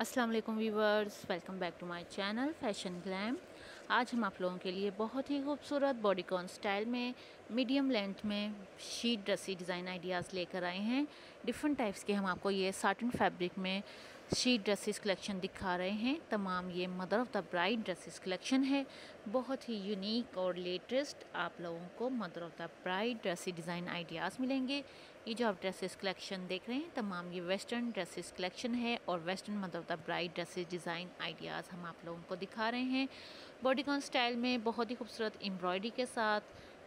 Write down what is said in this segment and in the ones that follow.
अस्सलाम वालेकुम viewers welcome back to my channel fashion glam आज हम आप लोगों के लिए बहुत ही खूबसूरत बॉडीकॉन स्टाइल में मीडियम लेंथ में शीट ड्रेसी डिज़ाइन आइडियाज़ लेकर आए हैं। डिफरेंट टाइप्स के हम आपको ये साटन फैब्रिक में शीट ड्रेसेस कलेक्शन दिखा रहे हैं। तमाम ये mother of the bride dresses collection है। बहुत ही यूनिक और लेटेस्ट आप लोगों को mother of the bride dressy design ideas मिलेंगे। ये जो आप ड्रेसेस कलेक्शन देख रहे हैं, तमाम ये वेस्टर्न ड्रेसेस कलेक्शन है और western mother of the bride dresses design ideas हम आप लोगों को दिखा रहे हैं। बॉडीकॉन स्टाइल में बहुत ही खूबसूरत एम्ब्रॉयडरी के साथ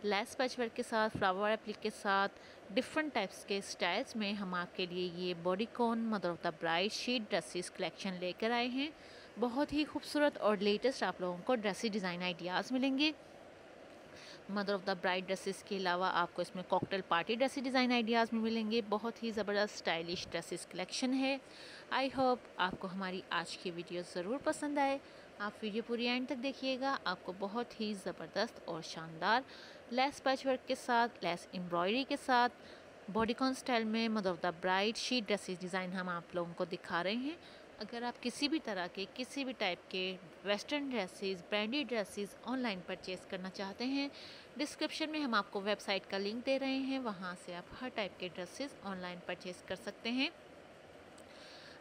लेस पैच वर्क के साथ फ्लावर एप्लिक के साथ डिफरेंट टाइप्स के स्टाइल्स में हम आपके लिए ये bodycon mother of the bride sheath dresses collection लेकर आए हैं। बहुत ही खूबसूरत और लेटेस्ट आप लोगों को ड्रेसेस डिज़ाइन आइडियाज़ मिलेंगे। Mother of the bride dresses के अलावा आपको इसमें cocktail party dresses design ideas में मिलेंगे। बहुत ही ज़बरदस्त स्टाइलिश ड्रेसेस कलेक्शन है। आई होप आपको हमारी आज की वीडियो ज़रूर पसंद आए। आप वीडियो पूरी एंड तक देखिएगा। आपको बहुत ही ज़बरदस्त और शानदार लेस पैच वर्क के साथ लेस एम्ब्रॉयडरी के साथ। बॉडीकॉन स्टाइल में mother of the bride sheath dresses design हम आप लोगों को दिखा रहे हैं। अगर आप किसी भी तरह के, किसी भी टाइप के western dresses branded dresses online purchase करना चाहते हैं डिस्क्रिप्शन में हम आपको वेबसाइट का लिंक दे रहे हैं। वहाँ से आप हर टाइप के ड्रेसेस ऑनलाइन परचेज़ कर सकते हैं।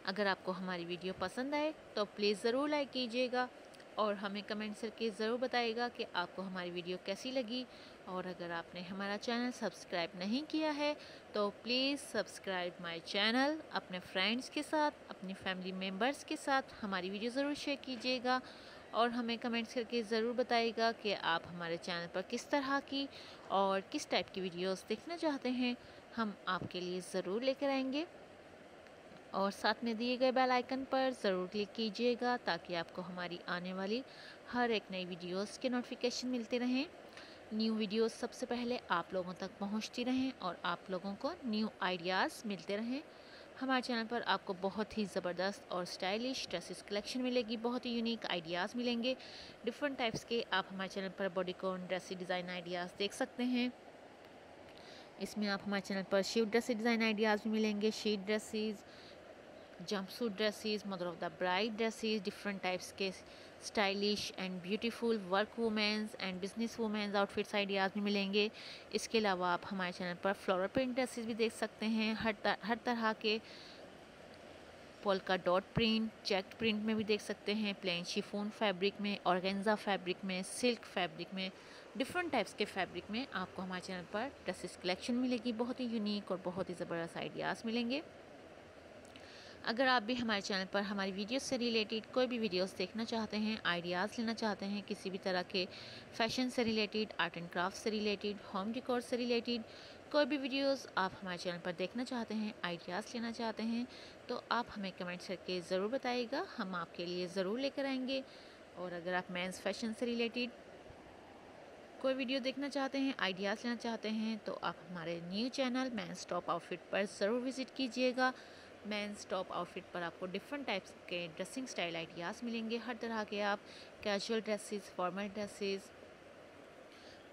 अगर आपको हमारी वीडियो पसंद आए तो प्लीज़ ज़रूर लाइक कीजिएगा। और हमें कमेंट करके ज़रूर बताइएगा कि आपको हमारी वीडियो कैसी लगी। और अगर आपने हमारा चैनल सब्सक्राइब नहीं किया है तो प्लीज़ सब्सक्राइब माय चैनल, अपने फ्रेंड्स के साथ, अपनी फैमिली मेंबर्स के साथ हमारी वीडियो ज़रूर शेयर कीजिएगा। और हमें कमेंट्स करके ज़रूर बताइएगा कि आप हमारे चैनल पर किस तरह की और किस टाइप की वीडियोस देखना चाहते हैं। हम आपके लिए ज़रूर लेकर आएँगे। और साथ में दिए गए बेल आइकन पर ज़रूर क्लिक कीजिएगा ताकि आपको हमारी आने वाली हर एक नई वीडियोस के नोटिफिकेशन मिलते रहें। न्यू वीडियोस सबसे पहले आप लोगों तक पहुँचती रहें और आप लोगों को न्यू आइडियाज़ मिलते रहें। हमारे चैनल पर आपको बहुत ही ज़बरदस्त और स्टाइलिश ड्रेसेस कलेक्शन मिलेगी, बहुत ही यूनिक आइडियाज़ मिलेंगे। डिफरेंट टाइप्स के आप हमारे चैनल पर बॉडीकॉन ड्रेसी डिज़ाइन आइडियाज़ देख सकते हैं। इसमें आप हमारे चैनल पर शीट ड्रेसी डिज़ाइन आइडियाज़ भी मिलेंगे, sheath dresses jumpsuit dresses mother of the bride dresses different types के stylish and beautiful work women's and business women's outfits ideas भी मिलेंगे। इसके अलावा आप हमारे चैनल पर फ्लोरल प्रिंट ड्रेसेस भी देख सकते हैं। हर तर, हर तरह के polka dot print check print में भी देख सकते हैं। प्लेन शिफोन फैब्रिक में ऑर्गेन्जा फैब्रिक में सिल्क फैब्रिक में डिफरेंट टाइप्स के फैब्रिक में आपको हमारे चैनल पर ड्रेसेस कलेक्शन मिलेगी। बहुत ही यूनिक और बहुत ही ज़बरदस्त आइडियाज़ मिलेंगे। अगर आप भी हमारे चैनल पर हमारी वीडियोस से रिलेटेड कोई भी वीडियोस देखना चाहते हैं, आइडियाज़ लेना चाहते हैं, किसी भी तरह के फ़ैशन से रिलेटेड, आर्ट एंड क्राफ्ट से रिलेटेड, होम डिकोर से रिलेटेड कोई भी वीडियोस आप हमारे चैनल पर देखना चाहते हैं, आइडियाज़ लेना चाहते हैं तो आप हमें कमेंट्स करके ज़रूर बताइएगा। हम आपके लिए ज़रूर लेकर आएँगे। और अगर आप मेंस फ़ैशन से रिलेटेड कोई वीडियो देखना चाहते हैं, आइडियाज़ लेना चाहते हैं तो आप हमारे new channel men's top outfit पर ज़रूर विज़िट कीजिएगा। मेंस टॉप आउटफिट पर आपको डिफरेंट टाइप्स के ड्रेसिंग स्टाइल आइडियाज़ मिलेंगे। हर तरह के आप casual dresses formal dresses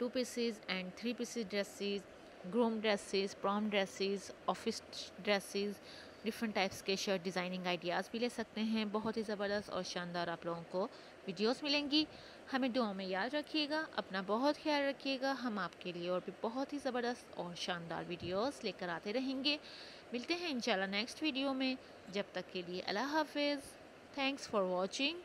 two pieces and three pieces dresses groom dresses prom dresses office dresses different types के शर्ट डिज़ाइनिंग आइडियाज़ भी ले सकते हैं। बहुत ही ज़बरदस्त और शानदार आप लोगों को वीडियोस मिलेंगी। हमें दुआ में याद रखिएगा, अपना बहुत ख्याल रखिएगा। हम आपके लिए और भी बहुत ही ज़बरदस्त और शानदार वीडियोस लेकर आते रहेंगे। मिलते हैं इंशाल्लाह नेक्स्ट वीडियो में। जब तक के लिए अल्लाह हाफिज़। Thanks for watching